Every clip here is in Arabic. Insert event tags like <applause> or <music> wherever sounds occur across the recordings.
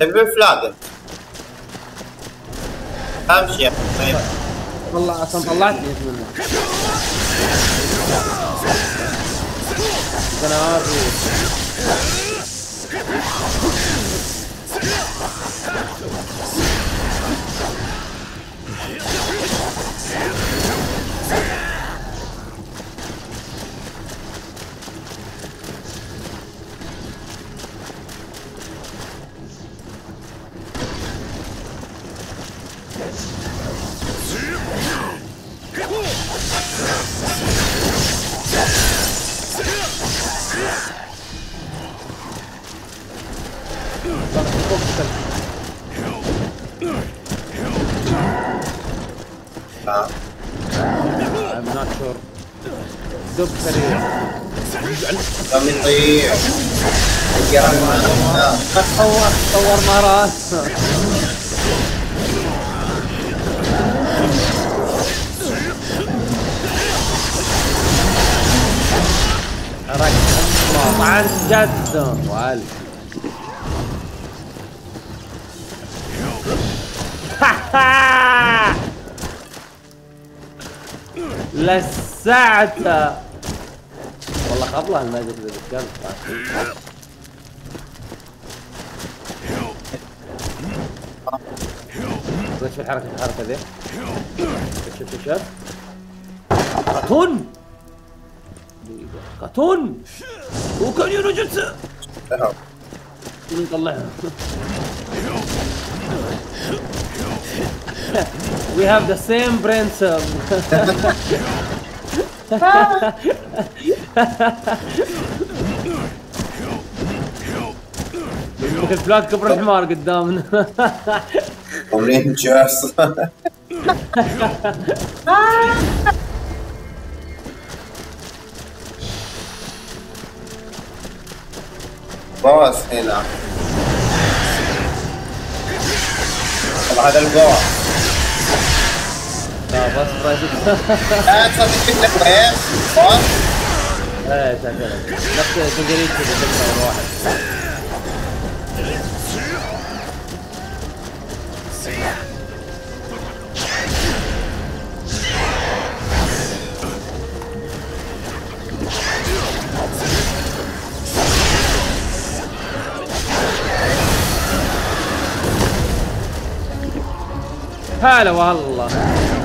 تبي فلاج أمشي يا طيب. طلع أصلا طلعتني انت منه I'm not sure دب سريع قام. تطور تطور مهارات حركة الله عن جد وال لسعته والله خبله ما أدري إذا بالكلب شوف الحركة الحركة ذي. شوف شوف شوف. شوف قاتون قاتون وكان ينجز ذهب. نطلعها We have the same brain cell. الفلاك كبر الحمار قدامنا عمرين جاس باص هنا طبعا هذا الباص was faz isso? Ah, só tem que ter ich hab äh, É, já, Ich hab pra você, tem direito ich ter que ter هلا والله.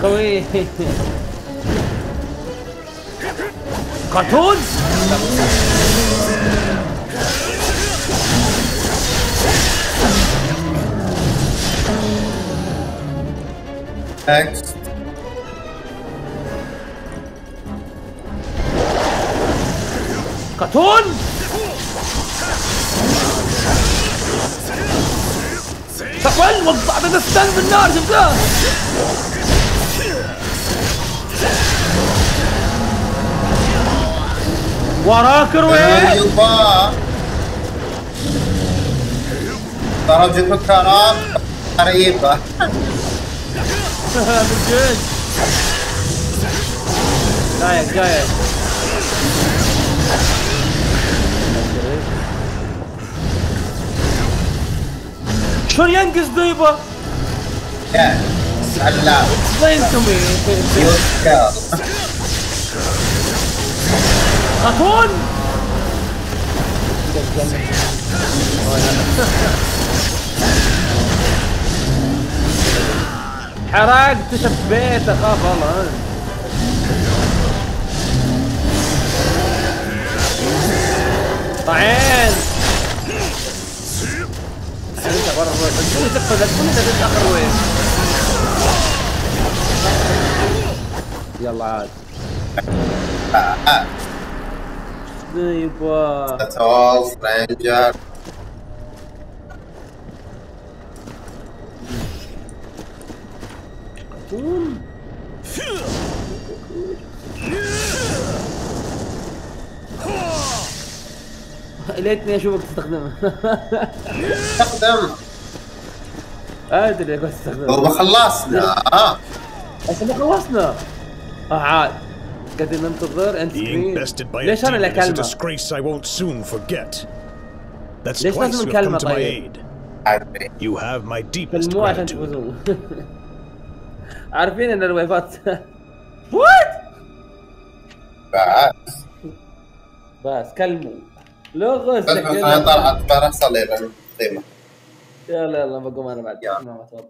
خوي كرتون؟ Next. كرتون؟ تقبل وضع بمفتن بالنار شفتها؟ وراك جيت الكرام. قريبة جايك جايك شلون ينقز ديبه؟ يا سلام explain to me يذكر خاتون حرقت شبيت أخاف والله طعين. تقول تقفل تقول انت تتاخر وين؟ يلا عاد. تول سترينجر كرتون ليتني أشوفك تستخدمه. <laughs> استخدم أدري تستخدمه هو خلصنا. آه. بس ما خلصنا. آه عاد. قاعد ننتظر انت ليش أنا اللي اكلمه؟ ليش لازم نكلمه طيب؟ You have my deepest gratitude. <laughs> عارفين إن الويفات وات <laughs> بس. بس كلموا. لغز أنا طلعت برسل إلى القيمة يلا يلا بقوم أنا بعد يلا. ما اتوضا